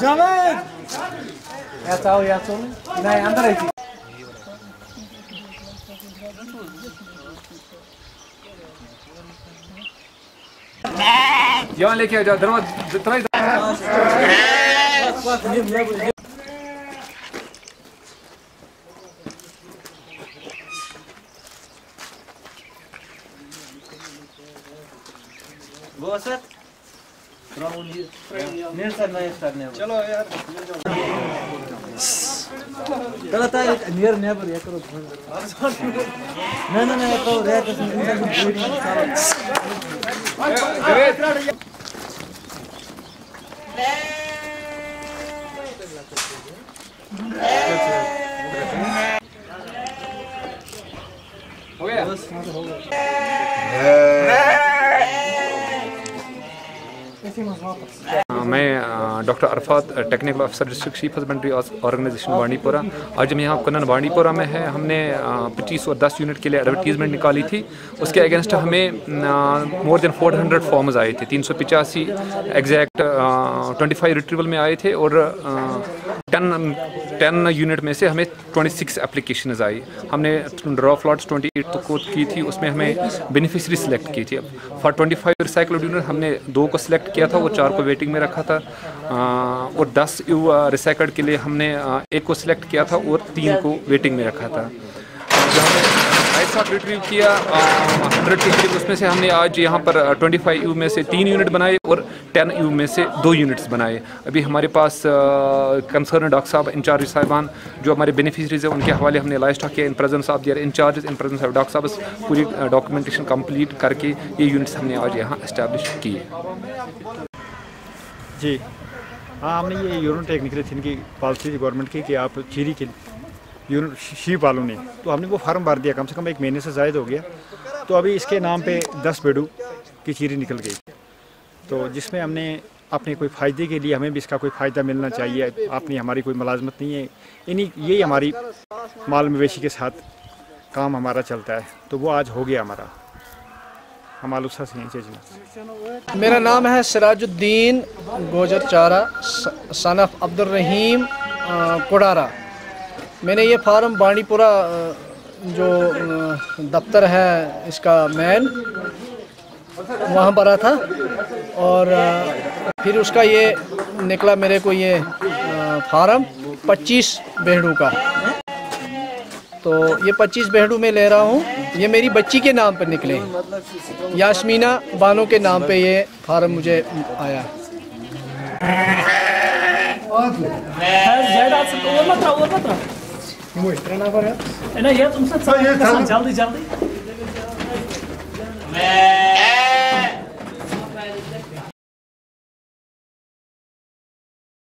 जावेद या चाओ या चाओ नहीं अंदर है यहाँ लेके आ जाओ दरवाज़ा दरवाज़ा वो सर नहीं सर नहीं सर नहीं चलो यार गलत है नियर नेबर ये करो नहीं नहीं नहीं तो रे तो हो गया? मैं doctor Arafat technical officer district chief husbandry organisation Bandipora आज हम यहाँ कनन बांडीपुरा में है। हमने पच्चीस और दस यूनिट के लिए एडवर्टीजमेंट निकाली थी। उसके अगेंस्ट हमें more than four hundred forms आए थे। तीन सौ पिचासी एग्जैक्ट ट्वेंटी फाइव रिट्रीवल में आए थे और टेन टेन यूनिट में से हमें ट्वेंटी सिक्स एप्लीकेशन आई। हमने ड्रॉ फ्लॉट्स ट्वेंटी एट को की थी, उसमें हमें बेनिफिशरी सिलेक्ट की थी। For twenty five recycled unit हमने दो को सिलेक्ट किया था, वो चार को वेटिंग में रखा था। और दस रिसाइकल्ड के लिए हमने एक को सिलेक्ट किया था, और तीन को वेटिंग में रखा था। राइट शॉट रिट्रीव किया हंड्रेड के उसमें से हमने आज यहाँ पर ट्वेंटी फाइव यू में से तीन यूनिट बनाए और टेन यू में से दो यूनिट्स बनाए। अभी हमारे पास कंसर्न डॉक्टर साहब इंचार्ज साहिबान, जो हमारे बेनिफिशरीज हैं, उनके हवाले हमने लाइस्ट किया in presence of their incharge in presence of doctor साहब पूरी डॉक्यूमेंटेशन कंप्लीट करके ये यूनिट्स हमने आज यहाँ इस्टेब्लिश किए। जी हाँ हमने ये यूनिट एक निकली थी इनकी पॉलिसी गवर्नमेंट की कि आप चीरी के शीप वालों ने। तो हमने वो फार्म भर दिया, कम से कम एक महीने से ज़ायद हो गया। तो अभी इसके नाम पे दस बेडू की चीरी निकल गई। तो जिसमें हमने अपने कोई फ़ायदे के लिए हमें भी इसका कोई फ़ायदा मिलना चाहिए, अपनी हमारी कोई मुलाजमत नहीं है। इन्हीं, यही हमारी माल मवेशी के साथ काम हमारा चलता है। तो वो आज हो गया हमारा। हम आलूसा से हैं जी मेरा नाम है सिराजुद्दीन गोजर चारा सनफ अब्दुल रहीम कोडारा। मैंने ये फार्म बांडीपुरा अ, जो दफ्तर है इसका मैन वहाँ भरा था। और फिर उसका ये निकला मेरे को ये फार्म 25 बेहड़ू का। तो ये 25 बेहड़ू में ले रहा हूँ। ये मेरी बच्ची के नाम पर निकले। यास्मीना बानो के नाम पे ये फार्म मुझे आया। ना ये तुमसे जल्दी जल्दी